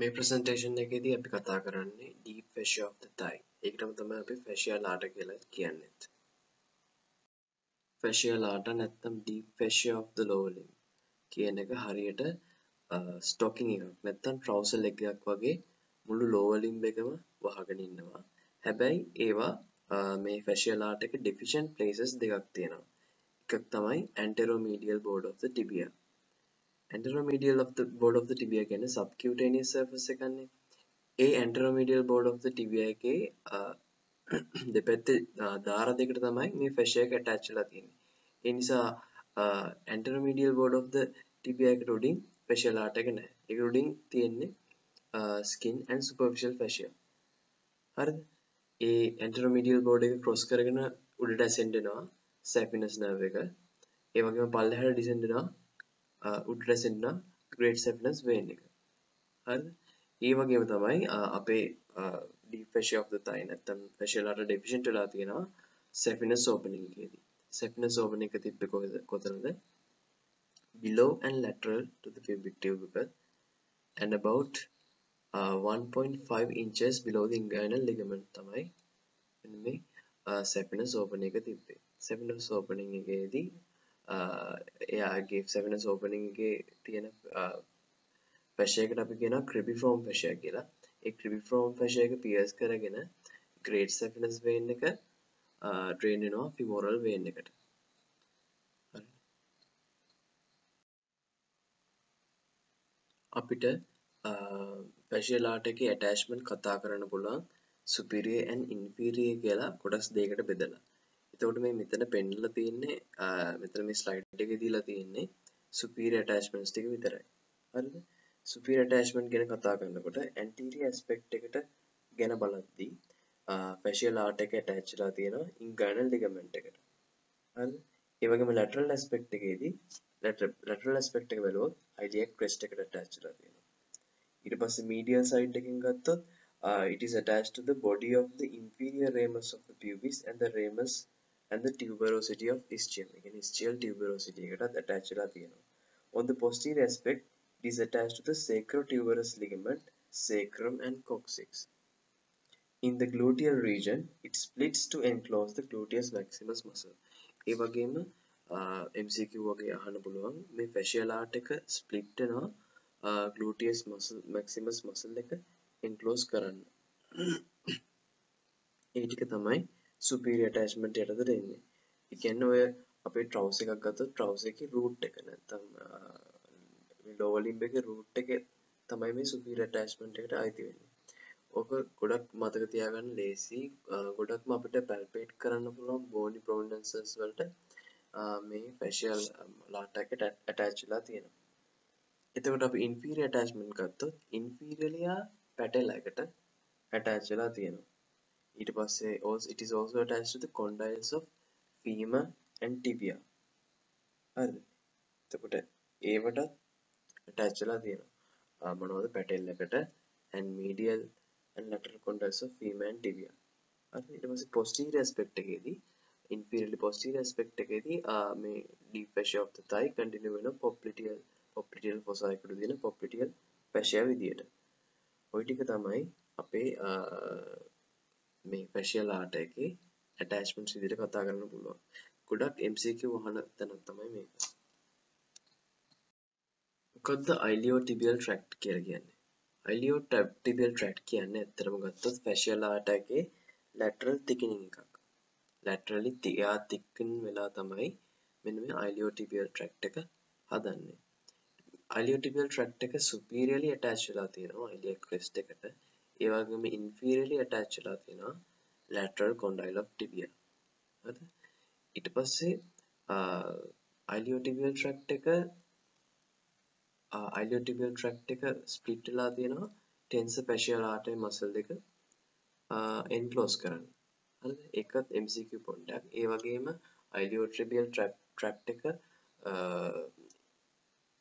මේ ප්‍රසන්ටේෂන් එකේදී අපි කතා කරන්නේ ඩීප් ෆැෂියා ඔෆ් ද තයි. ඒකටම තමයි අපි ෆැෂියා ලාට කියලා කියන්නේ. ෆැෂියා ලාට නැත්නම් deep fascia of the lower limb කියන එක හරියට ස්ටොකින් එකක් නැත්නම් ට්‍රවුසර් ලෙග් එකක් වගේ මුළු ලෝවර් limb එකම වහගෙන ඉන්නවා. හැබැයි ඒවා මේ ෆැෂියා ලාට එකේ ඩෙෆිෂන්ට් ප්ලේසස් දෙකක් තියෙනවා. එකක් තමයි anteromedial board of the tibia anteromedial of the board of the tibia කියන්නේ subcutaneous surface එකන්නේ ඒ anteromedial board of the tibia එකේ දෙපැත්තේ දාර දෙකට තමයි මේ fascia එක attach වෙලා තියෙන්නේ. ඒ නිසා anteromedial board of the tibia එකට උඩින් fascia ලාට එක නැහැ ඒක උඩින් තියෙන්නේ skin and superficial fascia. හරිද? ඒ anteromedial board එක cross කරගෙන උඩට ascend වෙනවා saphenous nerve එක. ඒ වගේම පල්ලෙහාට descend වෙනවා උඩට ascend වෙනවා great saphenous vein එක. හරිද ඒ වගේම තමයි අපේ deep fascia of the thigh නැත්නම් fascia ලාට deficient වෙලා තියෙනවා saphenous opening එකේදී. saphenous opening එක තිබ්බේ කොහෙද කොතනද? Below and lateral to the pubic tubercle and about uh, 1.5 inches below the inguinal ligament තමයි මෙන්න මේ saphenous opening එක තිබ්බේ. saphenous opening එකේදී එයාගේ saphenous opening එකේ තියෙන fascia එකට අපි කියනවා cribriform fascia කියලා. ඒ cribriform fascia එක pierce කරගෙන great saphenous vein එක drain වෙනවා femoral vein එකට. අපිට fascia ලාට එකේ attachment කතා කරන්න පුළුවන් superior and inferior කියලා කොටස් දෙකකට බෙදලා. එතකොට මේ මෙතන පෙන්වලා තියෙන්නේ මෙතන මේ ස්ලයිඩ් එකේ දීලා තියෙන්නේ superior attachments ටික විතරයි. හරිද? superior attachment ගැන කතා කරනකොට anterior aspect එකට ගැන බලද්දී fascial art එක attach වෙලා තියෙනවා inguinal ligament එකට. හරිද? ඒ වගේම lateral aspect එකේදී lateral aspect එක බැලුවොත් iliac crest එකට attach වෙලා තියෙනවා. ඊට පස්සේ medial side එකකින් ගත්තොත් uh, it is attached to the body of the inferior ramus of the pubis and the ramus and the tuberosity of ischium. again ischial tuberosity එකටත් attach වෙලා තියෙනවා. On the posterior aspect, it is attached to the sacrotuberous ligament, sacrum and coccyx. In the gluteal region, it splits to enclose the gluteus maximus muscle. ඒ වගේම MCQ වගේ අහන්න පුළුවන් මේ fascial art එක split වෙනවා gluteus muscle maximus muscle එක enclose කරන්න. ඒ ටික තමයි superior attachment යටතට එන්නේ. ඒ කියන්නේ ඔය අපේ trouser එකක් ගත්තොත් trouser එකේ root එක නැත්තම් lower limb එකේ root එක තමයි මේ superior attachment එකට අයිති වෙන්නේ. ඕක ගොඩක් මතක තියාගන්න ලේසි. ගොඩක්ම අපිට palpate කරන්න පුළුවන් bony prominences වලට මේ facial ලාට එකට attach වෙලා තියෙනවා. එතකොට අපි inferior attachment ගත්තොත් inferior patella එකට attach වෙලා තියෙනවා. ඊට පස්සේ also it is also attached to the condyles of femur and tibia. හරිද එතකොට ඒවට attach වෙලා තියෙනවා. මොනවද පැටෙල් එකට and medial and lateral condyles of femur and tibia. හරි. ඊට පස්සේ posterior aspect එකේදී inferior posterior aspect එකේදී මේ deep fascia of the thigh continue වෙන popliteal popliteal fossa එකට දෙන popliteal fascia විදියට. ওই ටික තමයි අපේ මේ ෆැෂියල් ආර්ට් එකේ ඇටැච්මන්ට්ස් විදිහට කතා කරන්න පුළුවන්. ගොඩක් MCQ අහන තැනක් තමයි මේක. මොකද්ද iliotibial tract කියලා කියන්නේ? iliotibial tract කියන්නේ ඇත්තටම ගත්තොත් ෆැෂියල් ආර්ට් එකේ lateral thickening එකක්. laterally තියා thicken වෙලා තමයි මෙන්න මේ iliotibial tract එක හදන්නේ. iliotibial tract එක superiorly attach වෙලා තියෙනවා iliac crest එකට. ඒ වගේම inferiorly attach වෙලා තියෙනවා lateral condyle of tibia. හරිද? ඊට පස්සේ iliotibial tract එක iliotibial tract එක split වෙලා තියෙනවා tensor fascial artery muscle දෙක enclose කරන්න. හරිද? ඒකත් MCQ point එකක්. ඒ වගේම iliotibial tract එක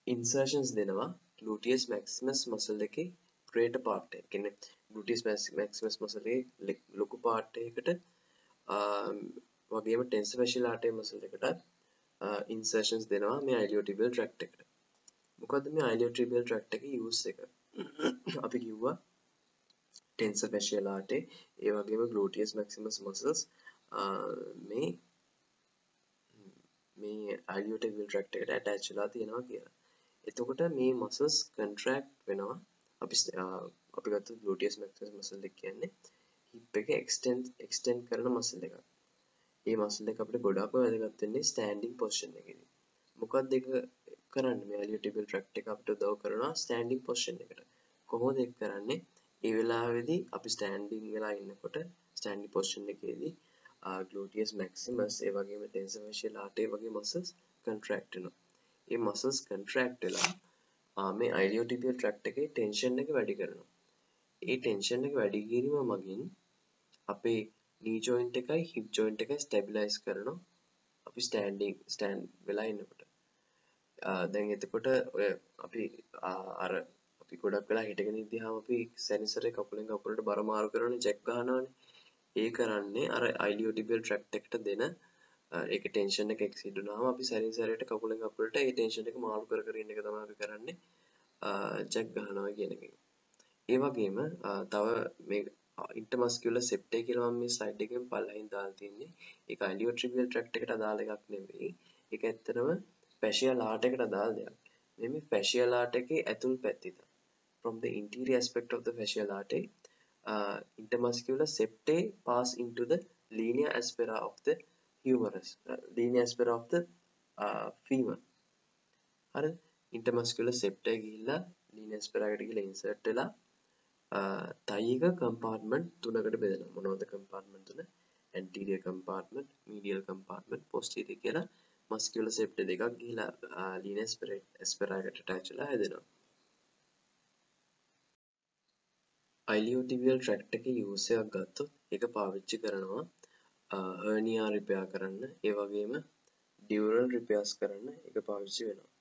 insertions දෙනවා gluteus maximus muscle එකේ greater part එක කියන්නේ gluteus maximus muscle එකේ ලොකු part එකකට වගේම tensor fascial artery muscle එකටත් insertions දෙනවා මේ iliotibial tract එකට. මොකද්ද මේ iliotibial tract එකේ use එක? අපි කිව්වා ටෙන්ස පැශියලාටේ ඒ වගේම ගලෝටියස් මැක්සිමස් මසල්ස් මේ මේ අලියෝටවිල් ට්‍රක්ට එකට ඇටච්ලා තියෙනවා කියලා එතකොට මේ මසල්ස් කන්ට්‍රක්් වෙනවා අපි අපි ගත්ත ගලෝටියස් මැක්සස් මසල් දෙක් කියන්නේ හිප් එක එක්ස්ටෙන්් එක්ස්ටෙන්් කරන මසල් එකක්. ඒ මසල් එක අපිට ගොඩාක් වැදගත් වෙන්නේ ස්ටෑන්ඩින් පොසිෂන් එකේදී. මොකක්ද ඒක කරන්නේ? මේ අලියෝටිබල් ට්‍රැක්ට් එක අපිට උදව් කරනවා ස්ටෑන්ඩින් පොසිෂන් එකට. කොහොමද ඒක කරන්නේ? ඒ වෙලාවේදී අපි ස්ටෑන්ඩින් වෙලා ඉන්නකොට ස්ටෑන්ඩින් පොසිෂන් එකේදී ග්ලූටියස් මැක්සිමස් ඒ වගේම ටෙන්සර් ෆේෂියල් ආර්ටරි වගේ මසල්ස් කන්ට්‍රැක්ට් වෙනවා. ඒ මසල්ස් කන්ට්‍රැක්ට් වෙලා මේ අයිලියෝටිබල් ට්‍රැක්ට් එකේ ටෙන්ෂන් එක වැඩි කරනවා. ඒ ටෙන්ෂන් එක වැඩි කිරීම මගින් අපේ නී ජොයින්ට් එකයි හිප් ජොයින්ට් එකයි ස්ටැබිලයිස් කරනවා. අපි ස්ටෑන්ඩිං ස්ටෑන්ඩ් වෙලා ඉන්නකොට. දැන් එතකොට ඔය අපි අර අපි ගොඩක් වෙලා හිටගෙන ඉඳිහම අපි සැනිසරේ කකුලෙන් කකුලට බර මාරු කරන ජැක් ගහනවානේ. ඒ කරන්නේ අර අයිලියෝටිබල් ට්‍රැක්ට් එකට දෙන ඒක ටෙන්ෂන් එක එක්සිඩ් වුණාම අපි සැරින් සැරේට කකුලෙන් කකුලට ඒ ටෙන්ෂන් එක මාරු කර කර ඉන්න එක තමයි අපි කරන්නේ ජැක් ගහනවා කියන එක. ඒ වගේම තව මේ ඉන්ටමස්කියුලර් සෙප්ටේ කියලා මම මේ ස්ලයිඩ් එකෙන් පල්ලෙහින් දාලා තියෙන්නේ. ඒක අලියෝට්‍රිබියල් ට්‍රැක්ට් එකට අදාළ එකක් නෙවෙයි. ඒක ඇත්තටම ෆැෂියල් ආර්ට් එකට අදාළ දෙයක්. මේ මේ ෆැෂියල් ආර්ට් එකේ ඇතුල් පැත්තේ from the interior aspect of the fascial artery uh, intermuscular septae pass into the linear aspera of the humerus uh, linear aspera of the uh, femur. හරිද intermuscular septae ගිහිල්ලා linear aspera එකට ගිහිල්ලා insert වෙලා uh, තයික compartment තුනකට බෙදෙනවා මොනවද compartment තුන? ඇන්ටීරියර් compartment මීඩියල් compartment පොස්ටීරියර් කියලා මස්කියුලර් සෙප්ටර් දෙකක් ගිහිලා ලීනස් ස්පෙරාකට ඇටච් වෙලා හැදෙනවා. අයිලියෝටිබියල් ට්‍රැක්ට් එකේ යූස් එකක් ගත්තොත් ඒක පාවිච්චි කරනවා හර්නියා රිපෙයාර් කරන්න. ඒ වගේම ඩියුරල් රිපෙයාර්ස් කරන්න. ඒක පාවිච්චි වෙනවා.